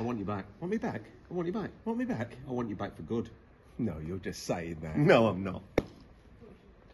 I want you back. Want me back? I want you back. Want me back? I want you back for good. No, you're just saying that. No, I'm not.